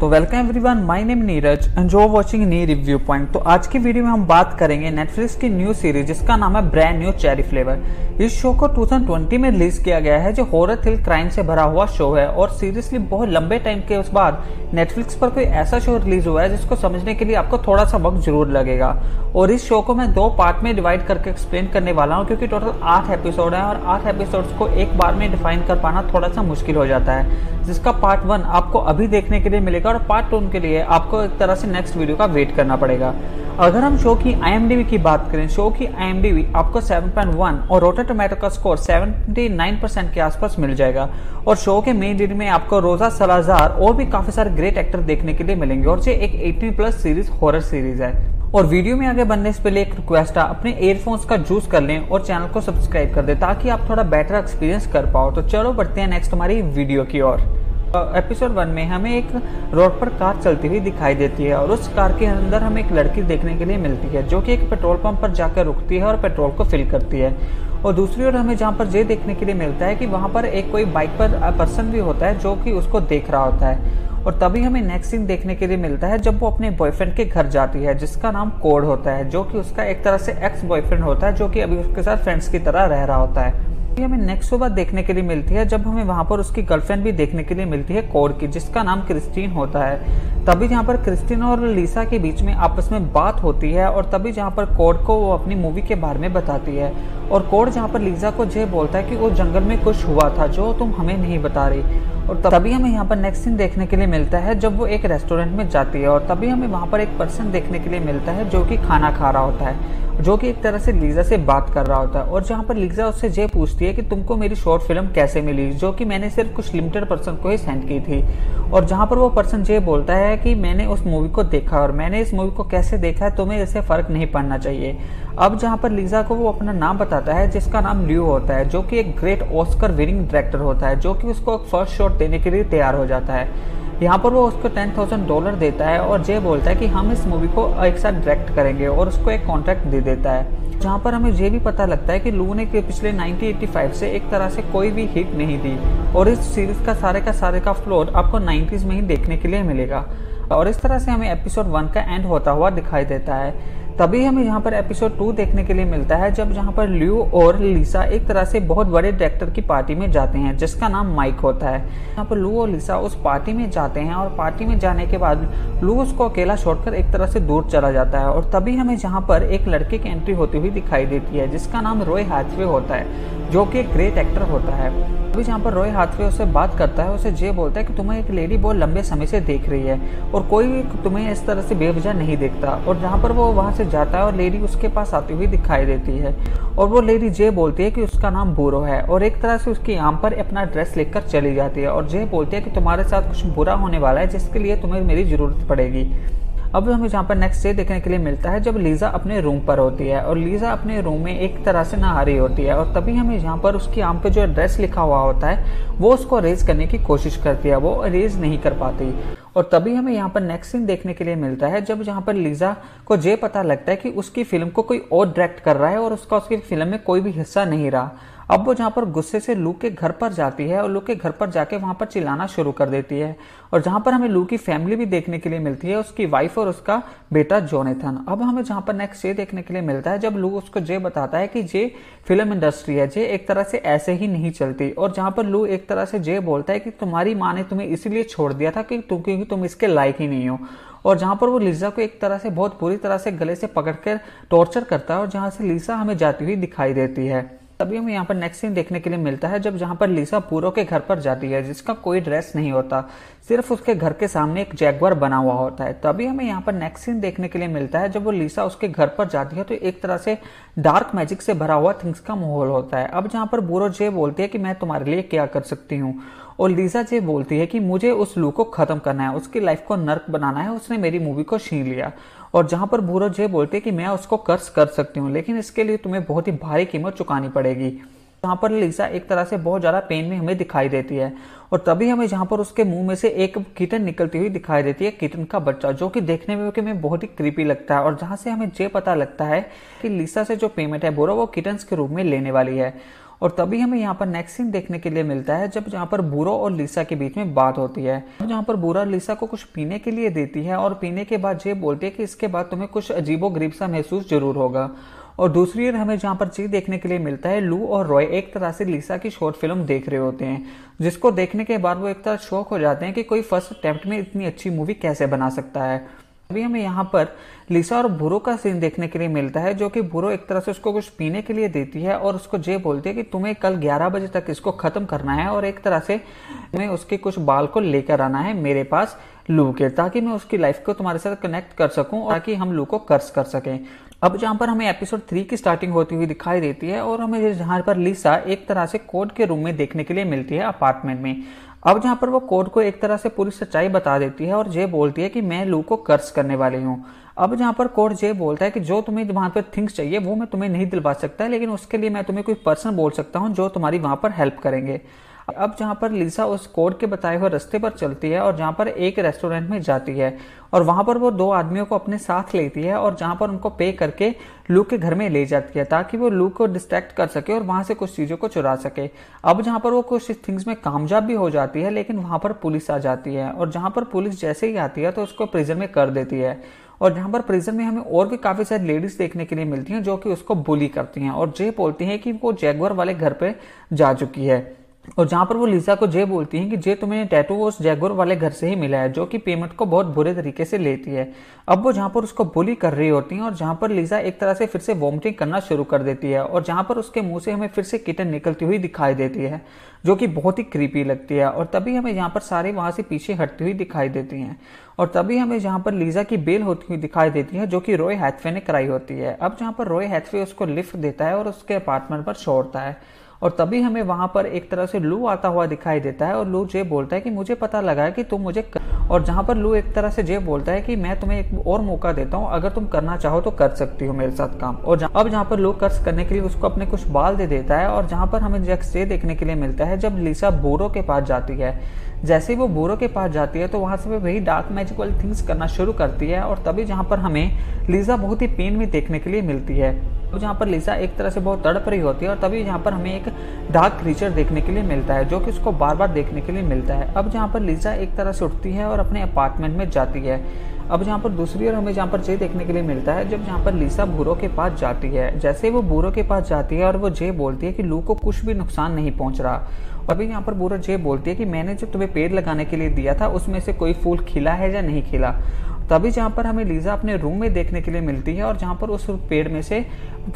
तो welcome everyone my name Neeraj and जो watching नी रिव्यू पॉइंट तो आज की वीडियो में हम बात करेंगे नेटफ्लिक्स की न्यू सीरीज़ जिसका नाम है ब्रांड न्यू चेरी फ्लेवर इस शो को 2020 में रिलीज़ किया गया है, जो हॉरर थ्रिल क्राइम से भरा हुआ शो है और सीरियसली बहुत लंबे टाइम के उस बाद नेटफ्लिक्स पर कोई ऐसा शो रिलीज़ हुआ है, जिसको समझने के लिए आपको थोड़ा सा वक्त ज़रूर लगेगा। और इस शो को मैं दो पार्ट में डिवाइड करके एक्सप्लेन करने वाला हूँ, क्योंकि टोटल आठ एपिसोड है और आठ एपिसोड को एक बार में डिफाइन कर पाना थोड़ा सा मुश्किल हो जाता है। जिसका पार्ट वन आपको अभी देखने के लिए मिलेगा और पार्ट टू के लिए आपको एक तरह से नेक्स्ट वीडियो का वेट करना पड़ेगा। अगर हम शो की आईएमडीबी की बात करें शो की आईएमडीबी आपको 7.1 और रोटर टोमेटो का स्कोर 79 के आसपास मिल जाएगा। और शो के मेन लीड में आपको रोजा सलाजार और भी काफ़ी सारे ग्रेट एक्टर देखने के लिए मिलेंगे। और ये एक 18 प्लस सीरीज़ हॉरर सीरीज़ है। और वीडियो में आगे बनने से पहले एक रिक्वेस्ट है, अपने एयरफोन्स का जूस कर लें और चैनल को सब्सक्राइब कर दें ताकि आप थोड़ा बेटर एक्सपीरियंस कर पाओ। तो चलो बढ़ते हैं नेक्स्ट हमारी वीडियो की ओर। एपिसोड वन में हमें एक रोड पर कार चलती हुई दिखाई देती है और उस कार के अंदर हमें एक लड़की देखने के लिए मिलती है, जो कि एक पेट्रोल पंप पर जाकर रुकती है और पेट्रोल को फिल करती है। और दूसरी ओर हमें जहाँ पर ये देखने के लिए मिलता है कि वहाँ पर एक कोई बाइक पर पर्सन भी होता है जो कि उसको देख रहा होता है। और तभी हमें नेक्स्ट सीन देखने के लिए मिलता है जब वो अपने बॉयफ्रेंड के घर जाती है, जिसका नाम कोड होता है, जो कि उसका एक तरह से एक्स बॉयफ्रेंड होता है, जो कि अभी उसके साथ फ्रेंड्स की तरह रह रहा होता है। हमें नेक्स्ट सुबह देखने के लिए मिलती है, जब हमें वहाँ पर उसकी गर्लफ्रेंड भी देखने के लिए मिलती है, कोर की, जिसका नाम क्रिस्टीन होता है। तभी जहाँ पर क्रिस्टीन और लीसा के बीच में आपस में बात होती है और तभी जहाँ पर कोर को वो अपनी मूवी के बारे में बताती है। और कोड जहाँ पर लीजा को जय बोलता है कि वो जंगल में कुछ हुआ था, जो तुम हमें नहीं बता रही। और तभी हमें यहाँ पर नेक्स्ट सीन देखने के लिए मिलता है, जब वो एक रेस्टोरेंट में जाती है। और तभी हमें वहाँ पर एक पर्सन देखने के लिए मिलता है, जो कि खाना खा रहा होता है, जो कि एक तरह से लीजा से बात कर रहा होता है। और जहाँ पर लीजा उससे ये पूछती है कि तुमको मेरी शॉर्ट फ़िल्म कैसे मिली, जो कि मैंने सिर्फ़ कुछ लिमिटेड पर्सन को ही सेंड की थी। और जहाँ पर वो पर्सन ये बोलता है कि मैंने उस मूवी को देखा, और मैंने इस मूवी को कैसे देखा है, तुम्हें इससे फ़र्क नहीं पड़ना चाहिए। अब जहाँ पर लीजा को वो अपना नाम बताता है, जिसका नाम ल्यू होता है, जो कि एक ग्रेट ऑस्कर विनिंग डायरेक्टर होता है, जो कि उसको फ़र्स्ट शॉट देने के लिए तैयार हो जाता है। यहाँ पर वो उसको टेन थाउज़ेंड डॉलर देता है और जे बोलता है कि हम इस मूवी को एक साथ डायरेक्ट करेंगे और उसको एक कॉन्ट्रैक्ट दे देता है। जहाँ पर हमें ये भी पता लगता है कि लू ने पिछले 1985 से एक तरह से कोई भी हिट नहीं दी और इस सीरीज़ का सारे का सारे का फ्लोर आपको 90s में ही देखने के लिए मिलेगा। और इस तरह से हमें एपिसोड वन का एंड होता हुआ दिखाई देता है। तभी हमें यहाँ पर एपिसोड टू देखने के लिए मिलता है, जब जहाँ पर ल्यू और लीसा एक तरह से बहुत बड़े डायरेक्टर की पार्टी में जाते हैं, जिसका नाम माइक होता है। यहाँ पर लू और लीसा उस पार्टी में जाते हैं और पार्टी में जाने के बाद लू उसको अकेला छोड़कर एक तरह से दूर चला जाता है और तभी हमें जहाँ पर एक लड़के की एंट्री होती हुई दिखाई देती है, जिसका नाम रोय हाथवे होता है, जो कि एक ग्रेट एक्टर होता है। अभी जहाँ पर रॉय हाथवे उससे बात करता है, उसे जे बोलता है कि तुम्हें एक लेडी बहुत लंबे समय से देख रही है और कोई भी तुम्हें इस तरह से बेवजह नहीं देखता। और जहाँ पर वो वहाँ से जाता है और लेडी उसके पास आती हुई दिखाई देती है। और वो लेडी जे बोलती है कि उसका नाम बोरो है और एक तरह से उसकी आम पर अपना ड्रेस लेकर चली जाती है और जे बोलती है कि तुम्हारे साथ कुछ बुरा होने वाला है, जिसके लिए तुम्हें मेरी ज़रूरत पड़ेगी। अब हमें जहाँ पर नेक्स्ट डे देखने के लिए मिलता है जब लीजा अपने रूम पर होती है और लीजा अपने रूम में एक तरह से नहा रही होती है और तभी हमें जहाँ पर उसकी आम पे जो एड्रेस लिखा हुआ होता है, वो उसको अरेज करने की कोशिश करती है। वो अरेज नहीं कर पाती। और तभी हमें यहाँ पर नेक्स्ट सीन देखने के लिए मिलता है जब जहाँ पर लीजा को ये पता लगता है कि उसकी फ़िल्म को कोई और डायरेक्ट कर रहा है और उसका उसकी फ़िल्म में कोई भी हिस्सा नहीं रहा। अब वो जहाँ पर गुस्से से लू के घर पर जाती है और लू के घर पर जाके वहाँ पर चिल्लाना शुरू कर देती है। और जहाँ पर हमें लू की फैमिली भी देखने के लिए मिलती है, उसकी वाइफ और उसका बेटा जोनेथन अब हमें जहाँ पर नेक्स्ट ये देखने के लिए मिलता है, जब लू उसको जे बताता है कि जे फ़िल्म इंडस्ट्री है जे एक तरह से ऐसे ही नहीं चलती। और जहाँ पर लू एक तरह से जे बोलता है कि तुम्हारी माँ ने तुम्हें इसीलिए छोड़ दिया था कि तुम क्योंकि तुम इसके लायक ही नहीं हो। और जहाँ पर वो लीजा को एक तरह से, बहुत बुरी तरह से गले से पकड़कर टॉर्चर करता है और जहाँ से लीसा हमें जाती हुई दिखाई देती है। तभी हमें यहाँ पर नेक्स्ट सीन देखने के लिए मिलता है, जब जहाँ पर लीसा पूरो के घर पर जाती है, जिसका कोई ड्रेस नहीं होता, सिर्फ़ उसके घर के सामने एक जैगवर बना हुआ होता है। तभी हमें यहाँ पर नेक्स्ट सीन देखने के लिए मिलता है, जब वो लीसा उसके घर पर जाती है तो एक तरह से डार्क मैजिक से भरा हुआ थिंग्स का माहौल होता है। अब जहाँ पर बुरो जे बोलती है कि मैं तुम्हारे लिए क्या कर सकती हूँ, और लीजा जे बोलती है कि मुझे उस लू को खत्म करना है, उसकी लाइफ को नर्क बनाना है, उसने मेरी मूवी को छीन लिया। और जहाँ पर भूरो जे बोलते कि मैं उसको कर्ज कर सकती हूँ, लेकिन इसके लिए तुम्हें बहुत ही भारी कीमत चुकानी पड़ेगी। जहाँ पर लिसा एक तरह से बहुत ज़्यादा पेन में हमें दिखाई देती है, और तभी हमें जहाँ पर उसके मुँह में से एक कीटन निकलती हुई दिखाई देती है, किटन का बच्चा, जो कि देखने में में बहुत ही क्रीपी लगता है, और जहाँ से हमें ये पता लगता है कि लिसा से जो पेमेंट है, बोरो वो किटन्स के रूप में लेने वाली है। और तभी हमें यहाँ पर नेक्स्ट सीन देखने के लिए मिलता है जब जहाँ पर बुरो और लिसा के बीच में बात होती है। जहाँ पर बुरा लिसा को कुछ पीने के लिए देती है और पीने के बाद ये बोलती है कि इसके बाद तुम्हें कुछ अजीबो गरीब सा महसूस ज़रूर होगा। और दूसरी ओर हमें जहाँ पर चीज़ देखने के लिए मिलता है, लू और रॉय एक तरह से लीसा की शॉर्ट फ़िल्म देख रहे होते हैं, जिसको देखने के बाद वो एक तरह शौक हो जाते हैं कि कोई फ़र्स्ट अटेम्प्ट में इतनी अच्छी मूवी कैसे बना सकता है। अभी हमें यहाँ पर लिसा और बुरो का सीन देखने के लिए मिलता है, जो कि बुरो एक तरह से उसको कुछ पीने के लिए देती है और उसको जे बोलती है कि तुम्हें कल 11 बजे तक इसको खत्म करना है और एक तरह से तुम्हें उसके कुछ बाल को लेकर आना है मेरे पास लू के, ताकि मैं उसकी लाइफ को तुम्हारे साथ कनेक्ट कर सकूँ और ताकि हम लू को कर्ज कर सकें। अब जहाँ पर हमें एपिसोड थ्री की स्टार्टिंग होती हुई दिखाई देती है और हमें जहाँ पर लिसा एक तरह से कोर्ट के रूम में देखने के लिए मिलती है अपार्टमेंट में। अब जहाँ पर वो कोर्ट को एक तरह से पूरी सच्चाई बता देती है और जे बोलती है कि मैं लू को कर्ज करने वाली हूँ। अब जहाँ पर कोर्ट जे बोलता है कि जो तुम्हें वहाँ पर थिंग्स चाहिए, वो मैं तुम्हें नहीं दिलवा सकता, लेकिन उसके लिए मैं तुम्हें कोई पर्सन बोल सकता हूँ जो तुम्हारी वहाँ पर हेल्प करेंगे। अब जहाँ पर लिसा उस कोड के बताए हुए रास्ते पर चलती है और जहाँ पर एक रेस्टोरेंट में जाती है और वहाँ पर वो दो आदमियों को अपने साथ लेती है और जहाँ पर उनको पे करके लू के घर में ले जाती है ताकि वो लू को डिस्ट्रैक्ट कर सके और वहाँ से कुछ चीज़ों को चुरा सके। अब जहाँ पर वो कुछ थिंग्स में कामयाब भी हो जाती है लेकिन वहाँ पर पुलिस आ जाती है और जहाँ पर पुलिस जैसे ही आती है तो उसको प्रिजन में कर देती है और जहाँ पर प्रिजन में हमें और भी काफ़ी सारी लेडीज़ देखने के लिए मिलती हैं जो कि उसको बुली करती हैं और जे बोलती हैं कि वो जैगवर वाले घर पे जा चुकी है। और जहाँ पर वो लिसा को जे बोलती हैं कि जे तुम्हें टैटू उस जैगुर वाले घर से ही मिला है, जो कि पेमेंट को बहुत बुरे तरीके से लेती है। अब वो जहाँ पर उसको बुली कर रही होती हैं और जहाँ पर लिसा एक तरह से फिर से वॉमिटिंग करना शुरू कर देती है और जहाँ पर उसके मुँह से हमें फिर से किटन निकलती हुई दिखाई देती है, जो कि बहुत ही क्रीपी लगती है और तभी हमें यहाँ पर सारे वहाँ से पीछे हटती हुई दिखाई देती हैं। और तभी हमें जहाँ पर लीजा की बेल होती हुई दिखाई देती है, जो कि रॉय हैथवे ने कराई होती है। अब जहाँ पर रॉय हैथवे उसको लिफ्ट देता है और उसके अपार्टमेंट पर छोड़ता है। और तभी हमें वहाँ पर एक तरह से लू आता हुआ दिखाई देता है और लू जे बोलता है कि मुझे पता लगा है कि तुम मुझे कर... और जहाँ पर लू एक तरह से जे बोलता है कि मैं तुम्हें एक और मौका देता हूँ अगर तुम करना चाहो तो कर सकती हो मेरे साथ काम। और जहाँ, अब जहाँ पर लू कर्ज करने के लिए उसको अपने कुछ बाल दे देता है और जहाँ पर हमें जैक्स जे देखने के लिए मिलता है जब लिसा बोरो के पास जाती है जैसे ही वो बोरो के पास जाती है तो वहाँ से वही डार्क मैजिक वाली थिंग्स करना शुरू करती है और तभी जहाँ पर हमें लीजा बहुत ही पेन में देखने के लिए मिलती है। तो जहाँ पर लिसा एक तरह से बहुत तड़प रही होती है और तभी यहाँ पर हमें एक डार्क क्रीचर देखने के लिए मिलता है, जो कि उसको बार बार देखने के लिए मिलता है। अब जहाँ पर लीजा एक तरह से उठती है और अपने अपार्टमेंट में जाती है। अब जहाँ पर दूसरी ओर हमें जहाँ पर जे देखने के लिए मिलता है, जब जहाँ पर लिसा भूरो के पास जाती है। जैसे वो भूरो के पास जाती है और वो जे बोलती है कि लू को कुछ भी नुकसान नहीं पहुँच रहा। अभी यहाँ पर बोरज जे बोलती है कि मैंने जो तुम्हें पेड़ लगाने के लिए दिया था, उसमें से कोई फूल खिला है या नहीं खिला? तभी जहाँ पर हमें लीजा अपने रूम में देखने के लिए मिलती है और जहाँ पर उस पेड़ में से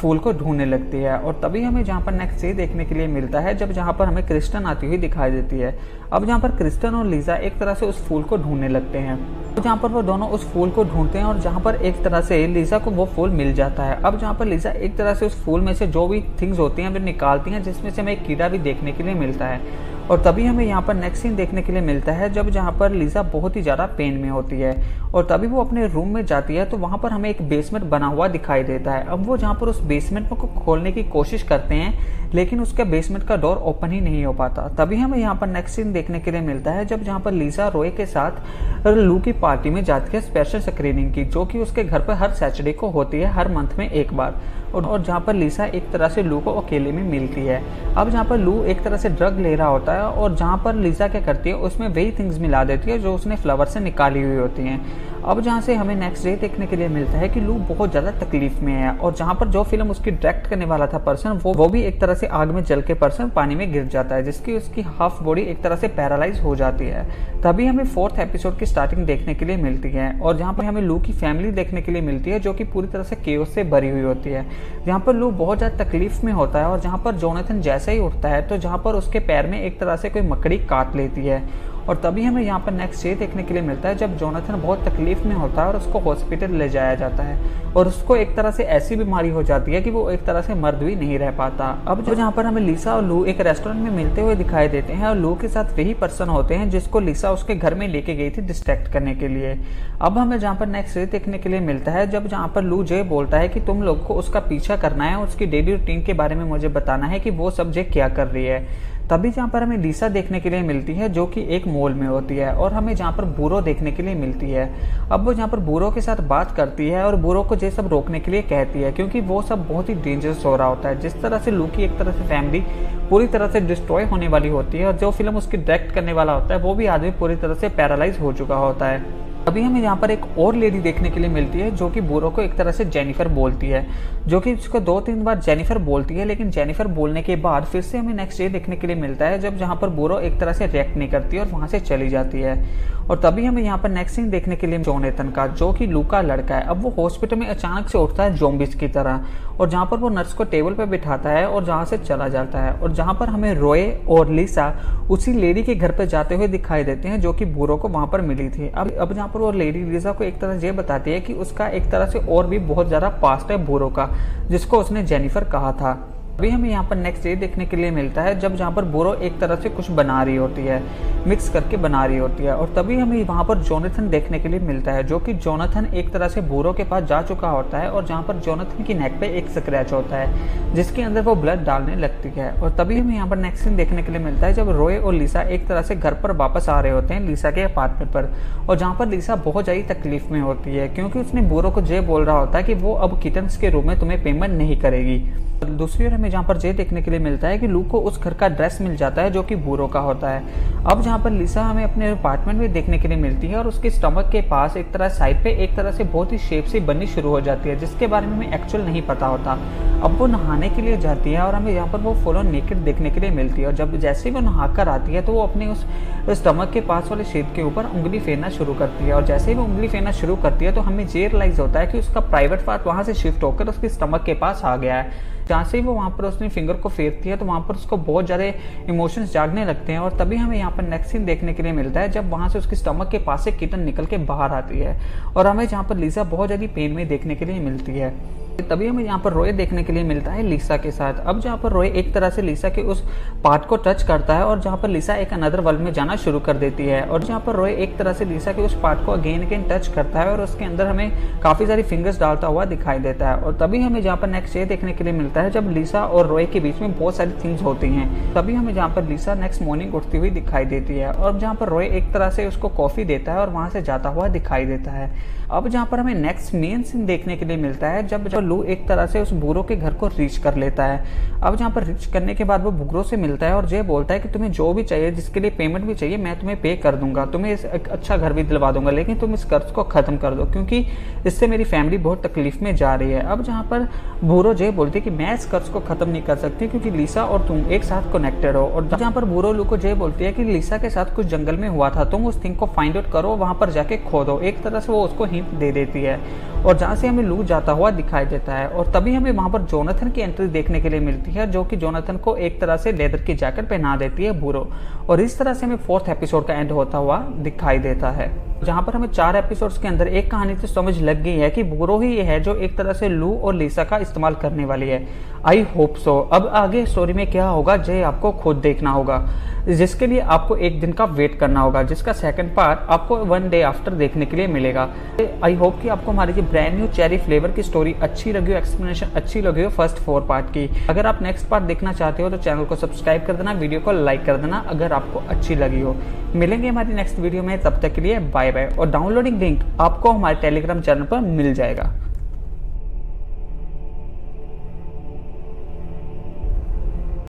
फूल को ढूँढने लगती है। और तभी हमें जहाँ पर नेक्स्ट डे देखने के लिए मिलता है, जब जहाँ पर हमें क्रिस्टन आती हुई दिखाई देती है। अब जहाँ पर क्रिस्टन और लीजा एक तरह से उस फूल को ढूँढने लगते हैं। तो जहाँ पर वो दोनों उस फूल को ढूंढते हैं और जहाँ पर एक तरह से लीजा को वो फूल मिल जाता है। अब जहाँ पर लीजा एक तरह से उस फूल में से जो भी थिंग्स होती हैं वे निकालती हैं, जिसमें से हमें एक कीड़ा भी देखने के लिए मिलता है। और तभी हमें यहाँ पर नेक्स्ट सीन देखने के लिए मिलता है जब जहाँ पर लीजा बहुत ही ज़्यादा पेन में होती है और तभी वो अपने रूम में जाती है तो वहाँ पर हमें एक बेसमेंट बना हुआ दिखाई देता है। अब वो जहाँ पर उस बेसमेंट को खोलने की कोशिश करते हैं, लेकिन उसके बेसमेंट का डोर ओपन ही नहीं हो पाता। तभी हमें यहाँ पर नेक्स्ट सीन देखने के लिए मिलता है जब जहाँ पर लीजा रोए के साथ लू की पार्टी में जाती है स्पेशल स्क्रीनिंग की, जो कि उसके घर पर हर सैटरडे को होती है, हर मंथ में एक बार। और, और जहाँ पर लिसा एक तरह से लू को अकेले में मिलती है। अब जहाँ पर लू एक तरह से ड्रग ले रहा होता है और जहाँ पर लिसा क्या करती है उसमें वही थिंग्स मिला देती है जो उसने फ्लावर से निकाली हुई होती हैं। अब जहाँ से हमें नेक्स्ट डे देखने के लिए मिलता है कि लू बहुत ज़्यादा तकलीफ़ में है और जहाँ पर जो फ़िल्म उसकी डायरेक्ट करने वाला था पर्सन वो वो भी एक तरह से आग में जल के पर्सन पानी में गिर जाता है, जिसकी उसकी हाफ़ बॉडी एक तरह से पैरालाइज हो जाती है। तभी हमें फोर्थ एपिसोड की स्टार्टिंग देखने के लिए मिलती है और जहाँ पर हमें लू की फैमिली देखने के लिए मिलती है, जो कि पूरी तरह से केओस से भरी हुई होती है। जहाँ पर लू बहुत ज़्यादा तकलीफ़ में होता है और जहाँ पर जोनाथन जैसे ही उठता है तो जहाँ पर उसके पैर में एक तरह से कोई मकड़ी काट लेती है। और तभी हमें यहाँ पर नेक्स्ट डे देखने के लिए मिलता है जब जोनाथन बहुत तकलीफ़ में होता है और उसको हॉस्पिटल ले जाया जाता है। और उसको एक तरह से ऐसी बीमारी हो जाती है कि वो एक तरह से मर्द भी नहीं रह पाता। अब जो जहाँ पर हमें लीसा और लू एक रेस्टोरेंट में मिलते हुए दिखाई देते हैं और लू के साथ वही पर्सन होते हैं जिसको लीसा उसके घर में लेके गई थी डिस्ट्रैक्ट करने के लिए। अब हमें जहाँ पर नेक्स्ट डे देखने के लिए मिलता है जब जहाँ पर लू जे बोलता है कि तुम लोग को उसका पीछा करना है उसकी डेली रूटीन के बारे में मुझे बताना है कि वो सब सब्जेक्ट क्या कर रही है। तभी जहाँ पर हमें लीसा देखने के लिए मिलती है, जो कि एक मॉल में होती है, और हमें जहाँ पर बूरो देखने के लिए मिलती है। अब वो जहाँ पर बूरो के साथ बात करती है, और बूरो को ये सब रोकने के लिए कहती है, क्योंकि वो सब बहुत ही डेंजरस हो रहा होता है। जिस तरह से लू की एक तरह से फैमिली पूरी तरह से डिस्ट्रॉय होने वाली होती है, और जो फ़िल्म उसकी डायरेक्ट करने वाला होता है, वो भी आदमी पूरी तरह से पैरालाइज हो चुका होता है। अभी हमें यहाँ पर एक और लेडी देखने के लिए मिलती है, जो कि बोरो को एक तरह से जेनिफर बोलती है, जो कि उसको दो तीन बार जेनिफर बोलती है, लेकिन जेनिफर बोलने के बाद फिर से हमें नेक्स्ट डे देखने के लिए मिलता है, जब जहाँ पर बोरो एक तरह से रिएक्ट नहीं करती और वहाँ से चली जाती है। और तभी हमें यहाँ पर नेक्स्ट सीन देखने के लिए जोनेतन का, जो कि लू का लड़का है। अब वो हॉस्पिटल में अचानक से उठता है जोम्बिस की तरह, और जहाँ पर वो नर्स को टेबल पर बिठाता है और जहाँ से चला जाता है। और जहाँ पर हमें रोए और लिसा उसी लेडी के घर पर जाते हुए दिखाई देते हैं, जो कि बूरो को वहाँ पर मिली थी। अब अब जहाँ पर वो लेडी लिजा को एक तरह से ये बताती है कि उसका एक तरह से और भी बहुत ज़्यादा पास्ट है भूरो का, जिसको उसने जेनिफर कहा था। अभी हमें यहाँ पर नेक्स्ट डे देखने के लिए मिलता है, जब जहाँ पर बोरो एक तरह से कुछ बना रही होती है मिक्स करके बना रही होती है, और तभी हमें वहाँ पर जोनाथन देखने के लिए मिलता है, जो कि जोनाथन एक तरह से बोरो के पास जा चुका होता है, और जहाँ पर जोनाथन की नेक पे एक स्क्रैच होता है, जिसके अंदर वो ब्लड डालने लगती है, और तभी हमें यहाँ पर नेक्स्ट सीन देखने के लिए मिलता है, जब रोए और लीसा एक तरह से घर पर वापस आ रहे होते हैं लीसा के अपार्टमेंट पर, और जहाँ पर लीसा बहुत ज़्यादा तकलीफ़ में होती है, क्योंकि उसने बोरो को जे बोल रहा होता है कि वो अब किटन्स के रूप में तुम्हें पेमेंट नहीं करेगी। दूसरी ओर हमें जहाँ पर जे देखने के लिए मिलता है कि लू को उस घर का ड्रेस मिल जाता है जो कि बूरो का होता है। अब जहाँ पर लिसा हमें अपने अपार्टमेंट में देखने के लिए मिलती है और उसके स्टमक के पास एक तरह साइड पे एक तरह से बहुत ही शेप से बननी शुरू हो जाती है, जिसके बारे में हमें एक्चुअल नहीं पता होता। अब वो नहाने के लिए जाती है और हमें यहाँ पर वो फुल नेकेड देखने के लिए मिलती है और जब जैसे ही वो नहा कर आती है तो वो अपने उस स्टमक के पास वाले शेप के ऊपर उंगली फेरना शुरू करती है और जैसे ही वो उंगली फेरना शुरू करती है तो हमें ये रियलाइज़ होता है कि उसका प्राइवेट पार्ट वहाँ से शिफ्ट होकर उसके स्टमक के पास आ गया है। जहाँ से वो वहाँ पर उसने फिंगर को फेरती है तो वहाँ पर उसको बहुत ज़्यादा इमोशंस जागने लगते हैं और तभी हमें यहाँ पर नेक्स्ट सीन देखने के लिए मिलता है जब वहाँ से उसके स्टमक के पास से किटन निकल के बाहर आती है और हमें जहाँ पर लीजा बहुत ज़्यादा पेन में देखने के लिए मिलती है। तभी हमें यहाँ पर रोए देखने के लिए मिलता है लीसा के साथ। अब जहाँ पर रोए एक तरह से लीसा के उस पार्ट को टच करता है और जहाँ पर लीसा एक अनदर वर्ल्ड में जाना शुरू कर देती है। और जहाँ पर रोए एक तरह से लीसा के उस पार्ट को अगेन अगेन टच करता है और उसके अंदर हमें काफ़ी सारी फिंगर्स डालता हुआ दिखाई देता है। और तभी हमें जहाँ पर नेक्स्ट ये देखने के लिए मिलता है जब लीसा और रोए के बीच में बहुत सारी थिंग्स होती हैं। तभी हमें जहाँ पर लीसा नेक्स्ट मॉर्निंग उठती हुई दिखाई देती है। और जहाँ पर रोए एक तरह से उसको कॉफ़ी देता है और वहाँ से जाता हुआ दिखाई देता है। अब जहाँ पर हमें नेक्स्ट मेन सीन देखने के लिए मिलता है, जब जब लू एक तरह से उस बूरो के घर को रीच कर लेता है। अब जहाँ पर रीच करने के बाद वो बुगरो से मिलता है और जय बोलता है कि तुम्हें जो भी चाहिए, जिसके लिए पेमेंट भी चाहिए, मैं तुम्हें पे कर दूँगा। तुम्हें एक अच्छा घर भी दिलवा दूँगा, लेकिन तुम इस कर्ज को खत्म कर दो, क्योंकि इससे मेरी फैमिली बहुत तकलीफ़ में जा रही है। अब जहाँ पर बूरो जय बोलती है कि मैं इस कर्ज को खत्म नहीं कर सकती, क्योंकि लीसा और तुम एक साथ कनेक्टेड हो। और जहाँ पर बूरो लू को जय बोलती है कि लीसा के साथ कुछ जंगल में हुआ था, तुम उस थिंग को फाइंड आउट करो, वहाँ पर जाके खोदो। एक तरह से वो उसको दे देती है। और जहाँ से हमें लू जाता हुआ दिखाई देता है, और तभी हमें वहाँ पर जोनाथन की एंट्री देखने के लिए मिलती है, जो कि जोनाथन को एक तरह से लेदर की जैकेट पहना देती है बुरो और इस तरह से हमें फोर्थ एपिसोड का एंड होता हुआ दिखाई देता है। जहाँ पर हमें चार एपिसोड्स के अंदर एक कहानी तो समझ लग गई है कि बोरो ही है जो एक तरह से लू और लीसा का इस्तेमाल करने वाली है। आई होप सो अब आगे स्टोरी में क्या होगा, जय आपको खुद देखना होगा। जिसके लिए आपको एक दिन का वेट करना होगा, जिसका सेकंड पार्ट आपको वन डे आफ्टर देखने के लिए मिलेगा। आई होप कि आपको हमारी जो ब्रांड न्यू चेरी फ्लेवर की स्टोरी अच्छी लगी हो एक्सप्लेनेशन अच्छी लगी हो फ़र्स्ट फोर पार्ट की। अगर आप नेक्स्ट पार्ट देखना चाहते हो तो चैनल को सब्सक्राइब कर देना वीडियो को लाइक कर देना, अगर आपको अच्छी लगी हो। मिलेंगे हमारी नेक्स्ट वीडियो में, तब तक के लिए बाय बाय और डाउनलोडिंग लिंक आपको हमारे टेलीग्राम चैनल पर मिल जाएगा।